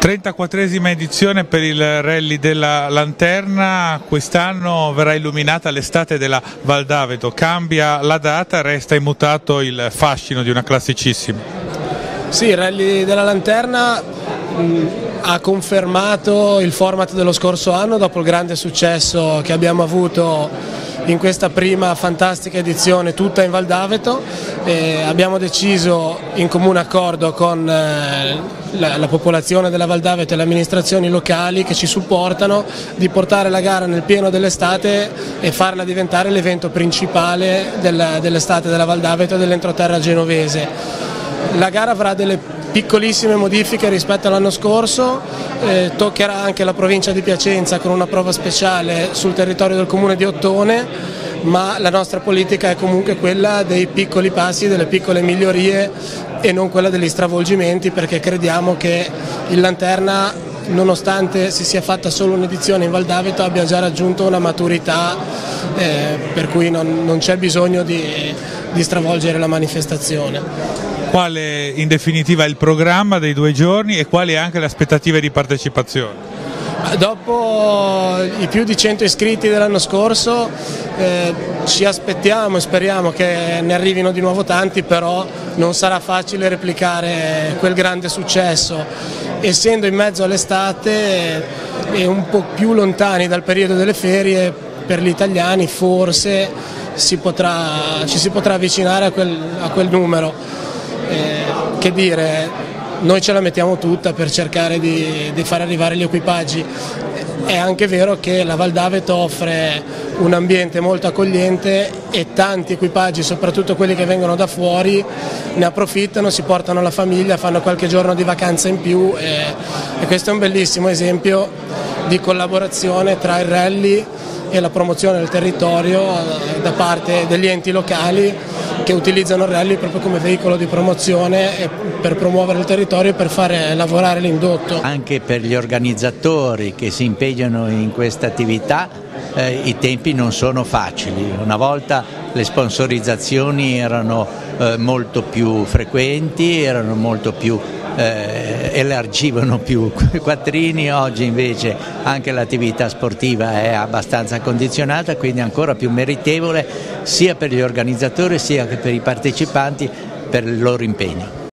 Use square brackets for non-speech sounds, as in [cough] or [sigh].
34esima edizione per il rally della Lanterna, quest'anno verrà illuminata l'estate della Val d'Aveto, cambia la data, resta immutato il fascino di una classicissima. Sì, il rally della Lanterna mh, ha confermato il format dello scorso anno dopo il grande successo che abbiamo avuto in questa prima fantastica edizione tutta in Val d'Aveto. abbiamo deciso in comune accordo con eh, la, la, popolazione della Val d'Aveto e le amministrazioni locali che ci supportano di portare la gara nel pieno dell'estate e farla diventare l'evento principale del, dell'estate della Val d'Aveto e dell'entroterra genovese. La gara avrà delle piccolissime modifiche rispetto all'anno scorso, eh, toccherà anche la provincia di Piacenza con una prova speciale sul territorio del comune di Ottone, ma la nostra politica è comunque quella dei piccoli passi, delle piccole migliorie e non quella degli stravolgimenti perché crediamo che il Lanterna nonostante si sia fatta solo un'edizione in Val d'Avito abbia già raggiunto una maturità eh, per cui non, non c'è bisogno di, di stravolgere la manifestazione quale in definitiva è il programma dei due giorni e quali anche le aspettative di partecipazione? Dopo i più di 100 iscritti dell'anno scorso eh, ci aspettiamo e speriamo che ne arrivino di nuovo tanti, però non sarà facile replicare quel grande successo. Essendo in mezzo all'estate e un po' più lontani dal periodo delle ferie, per gli italiani forse si potrà, ci si potrà avvicinare a quel, a quel numero eh, che dire, noi ce la mettiamo tutta per cercare di, di far arrivare gli equipaggi. È anche vero che la Val d'Aveto offre un ambiente molto accogliente e tanti equipaggi, soprattutto quelli che vengono da fuori, ne approfittano, si portano la famiglia, fanno qualche giorno di vacanza in più e, e questo è un bellissimo esempio di collaborazione tra il rally e la promozione del territorio eh, da parte degli enti locali che utilizzano il rally proprio come veicolo di promozione per promuovere il territorio e per fare lavorare l'indotto. Anche per gli organizzatori che si impegnano in questa attività eh, i tempi non sono facili. Una volta le sponsorizzazioni erano eh, molto più frequenti, erano molto più eh, elargivano più [laughs] quattrini, oggi invece anche l'attività sportiva è abbastanza condizionata, quindi ancora più meritevole sia per gli organizzatori sia che per i partecipanti per il loro impegno.